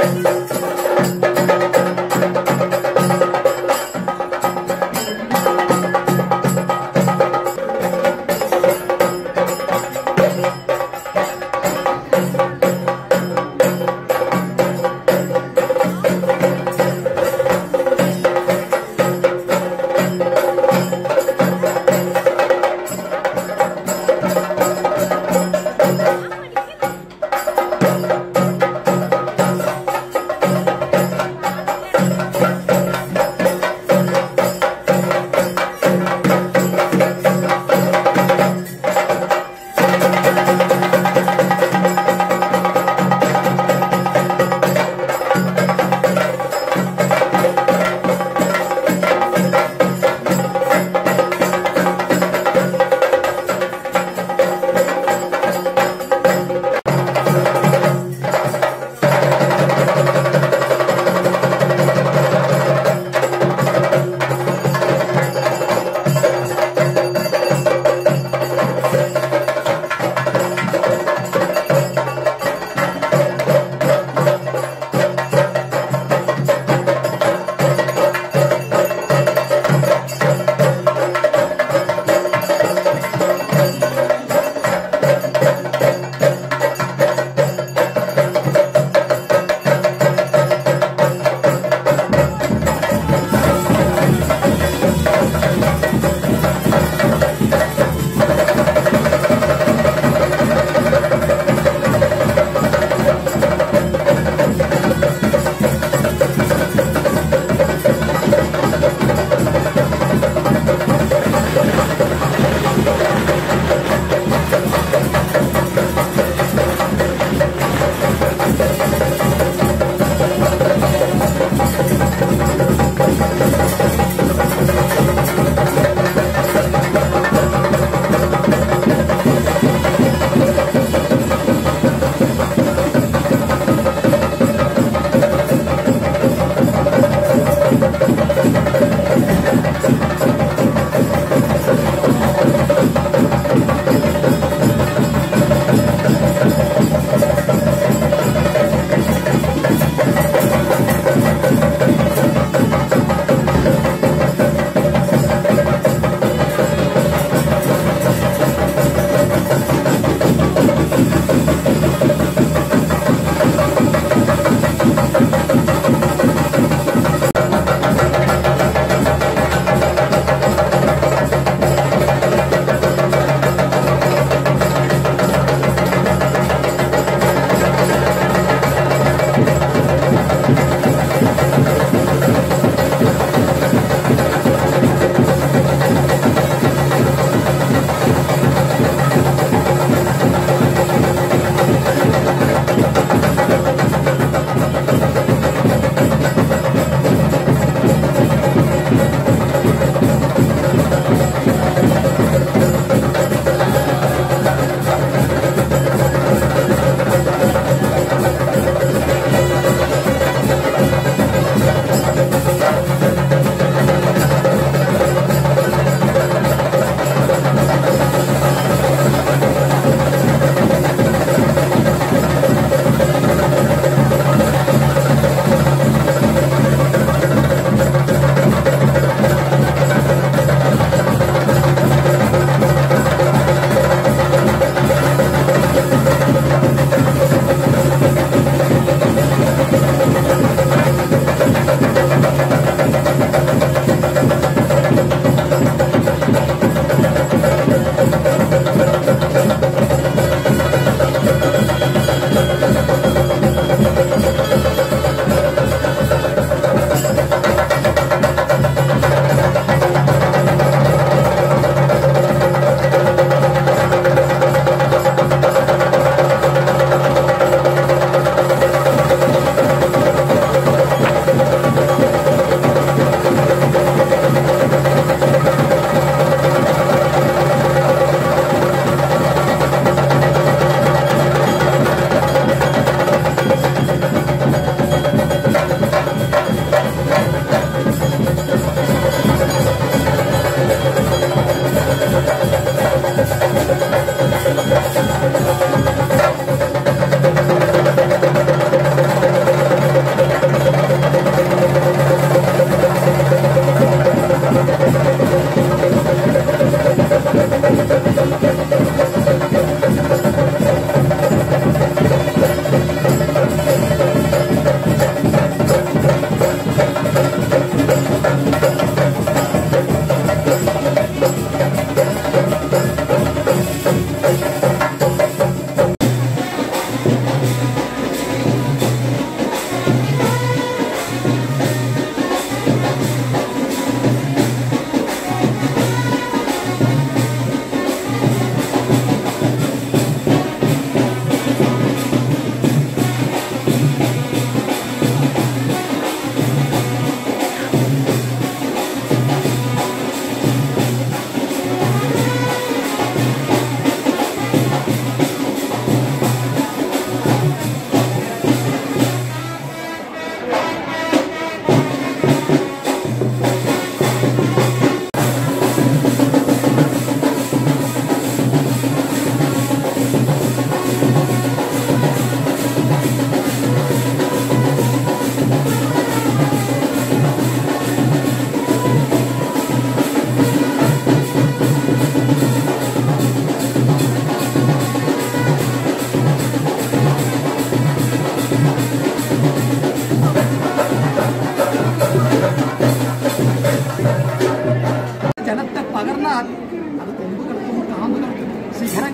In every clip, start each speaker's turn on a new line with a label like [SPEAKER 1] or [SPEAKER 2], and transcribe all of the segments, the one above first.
[SPEAKER 1] ആ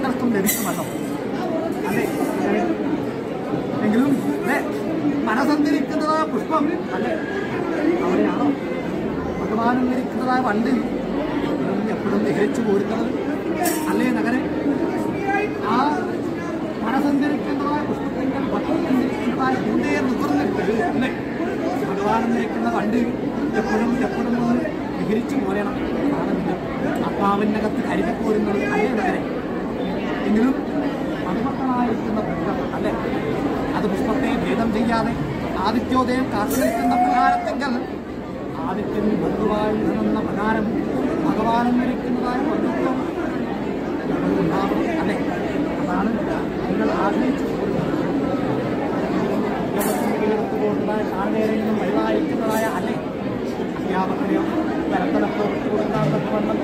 [SPEAKER 1] ലഭിക്കുമല്ലോ അല്ലേ എങ്കിലും അല്ലെ മനസന്ധരിക്കുന്നതായ പുഷ്പം അല്ലേ അവിടെയാണോ? ഭഗവാനും ധരിക്കുന്നതായ വണ്ടി. എപ്പോഴും നിഹരിച്ചു പോരുന്നത്. അല്ലേ നഗരം ആ മനസന്ധരിക്കുന്നതായ പുഷ്പത്തിന്റെ ഭക്തി ചിന്തയെ നുകർന്നിട്ട് അല്ലേ? ഭഗവാനും ധരിക്കുന്ന വണ്ടി എപ്പോഴും എപ്പോഴും നിഹരിച്ചു പോരണം. അപ്പാവിനകത്ത് നിന്റെ ആത്മാവിന്റെ അകത്ത് കരുതി പോരുന്നത് അല്ലേ നഗരെ എങ്കിലും മധുമക്കളായിരിക്കുന്ന പുഷ്പം അല്ലേ? അത് പുഷ്പത്തെ ഭേദം ചെയ്യാതെ ആദിത്യോദയം കാത്തിരിക്കുന്ന പ്രകാരത്തെങ്കിൽ ആദിത്യൻ ബന്ധുവായി നിന്ന പ്രകാരം ഭഗവാനും ഇരിക്കുന്നതായ ബന്ധുത്വം അല്ലെ? അതാണ് നിങ്ങൾ ആഗ്രഹിച്ചു പോകുന്നതായ താഴ്ന്നേരെങ്കിലും വലുതായിരിക്കുന്നതായ അല്ലേ അധ്യാപകനെയോ വരത്തലത്തോ വിട്ടുകൊടുക്കാൻ തക്കവണ്ണം